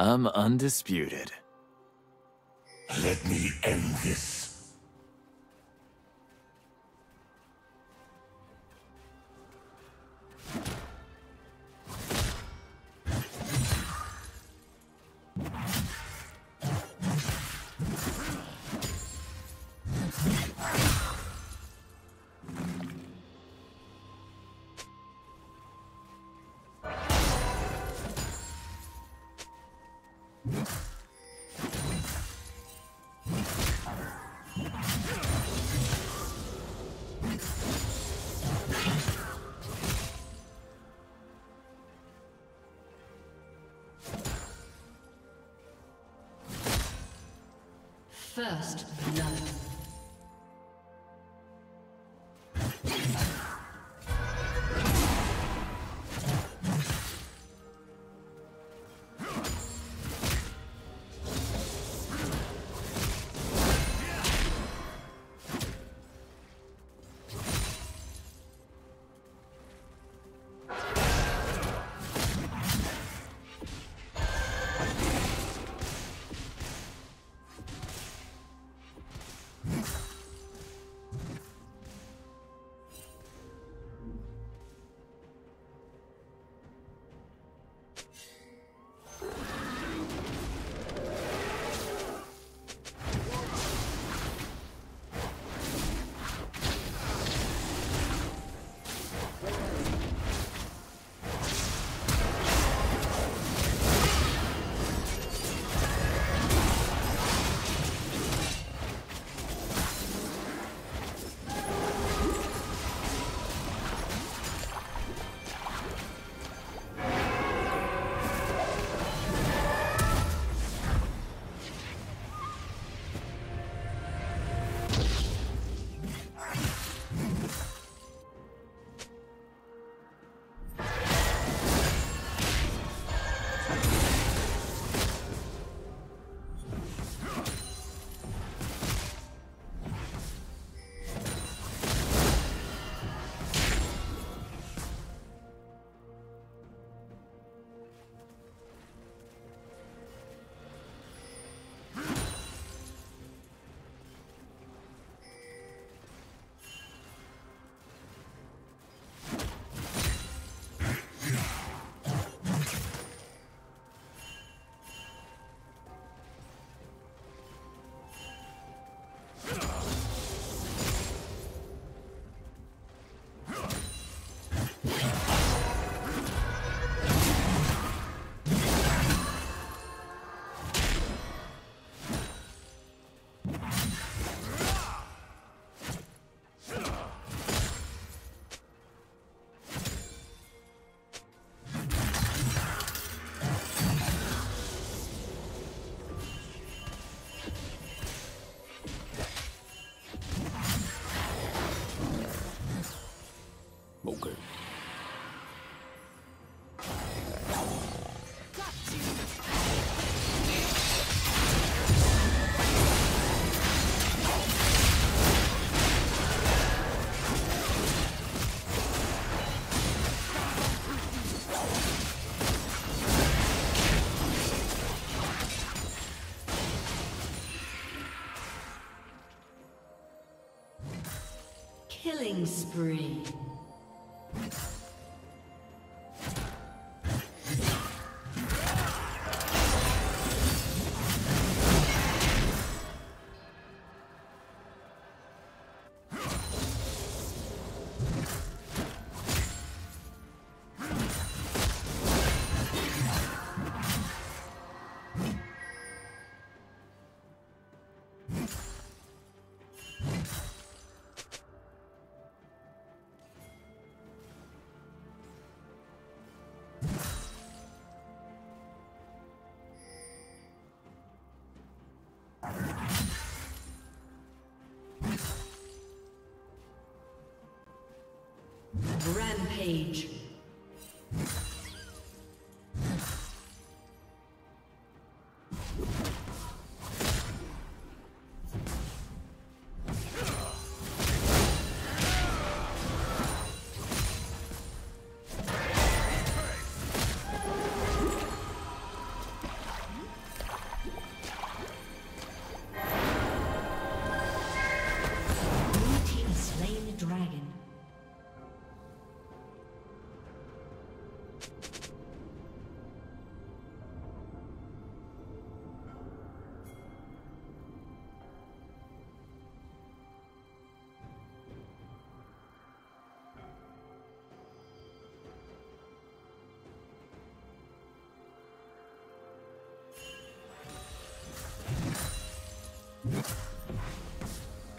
I'm undisputed. Let me end this. Spree. Rampage.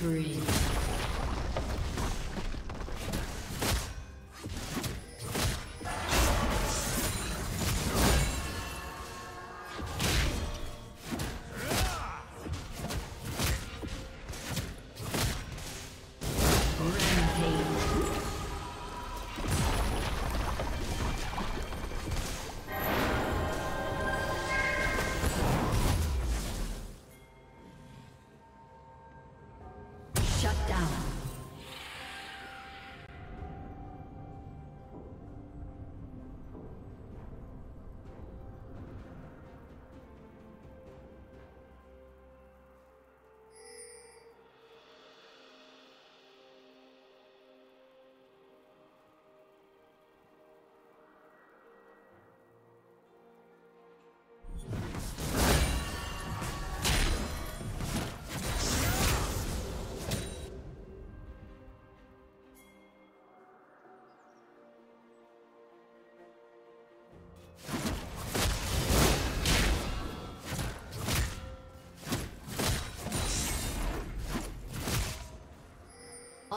Spree.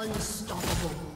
Unstoppable.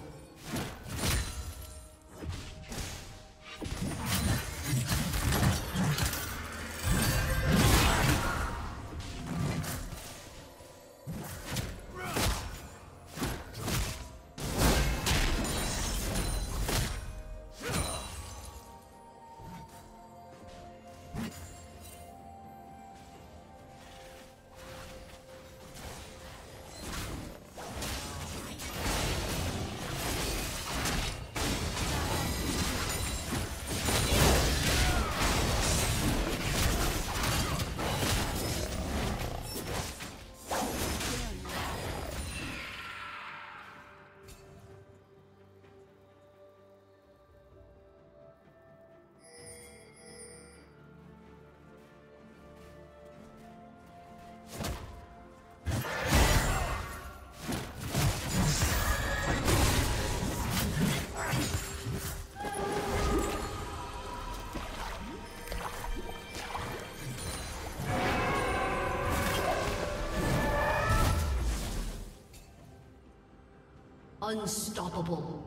Unstoppable.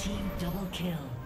Team double kill.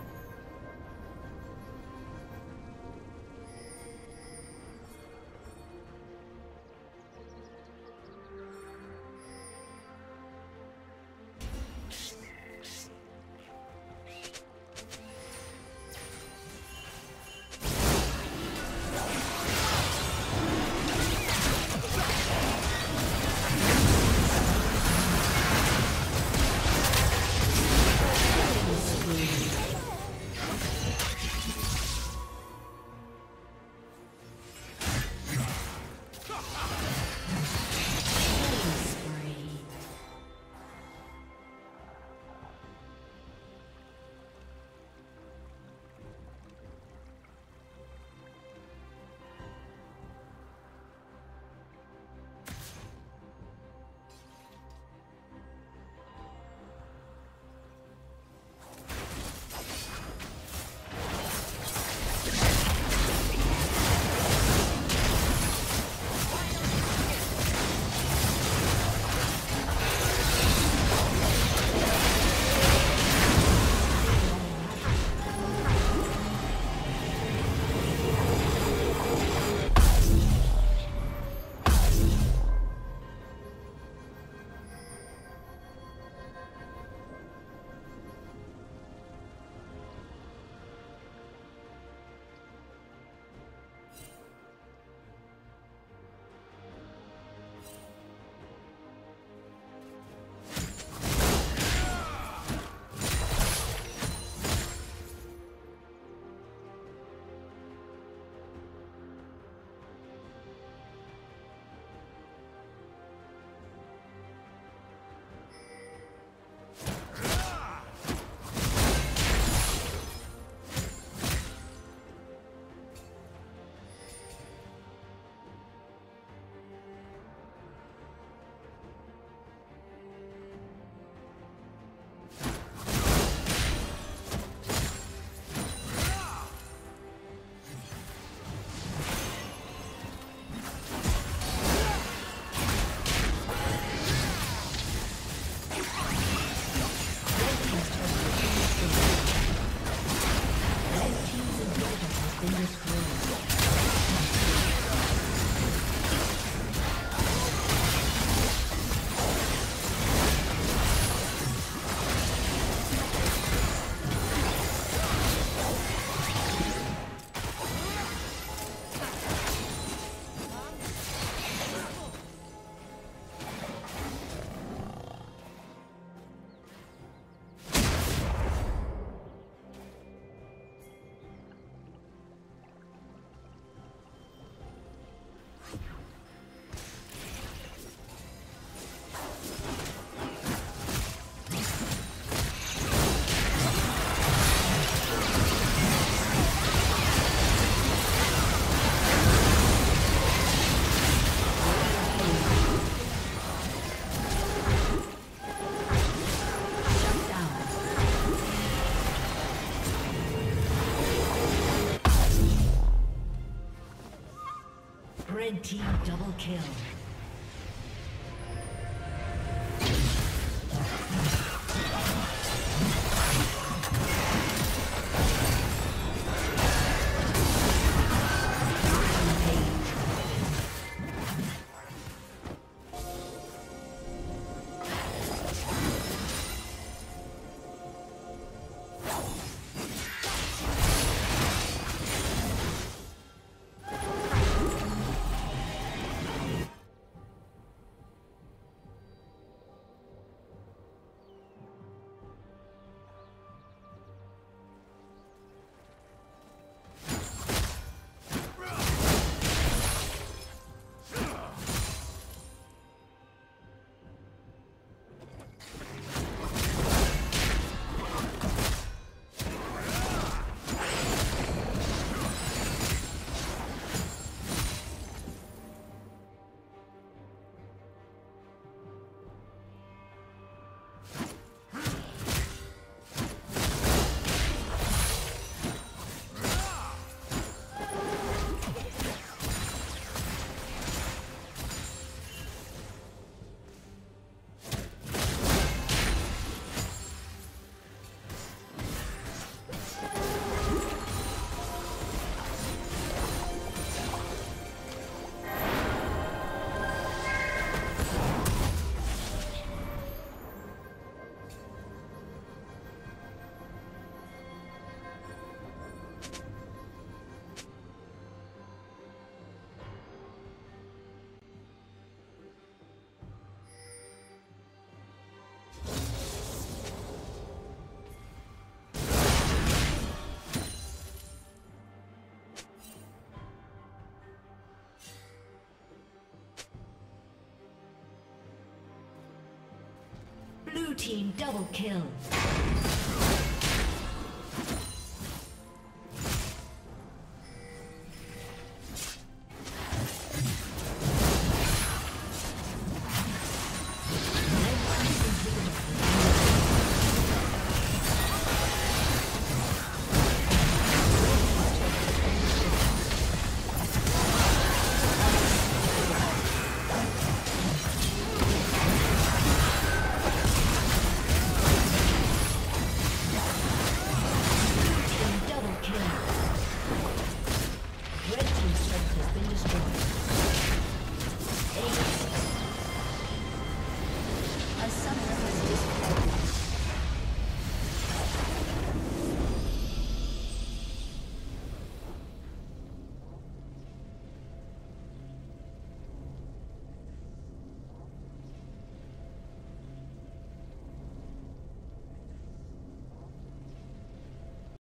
Double kill. Team double kill.